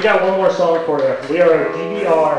We got one more song for you. We are DBR.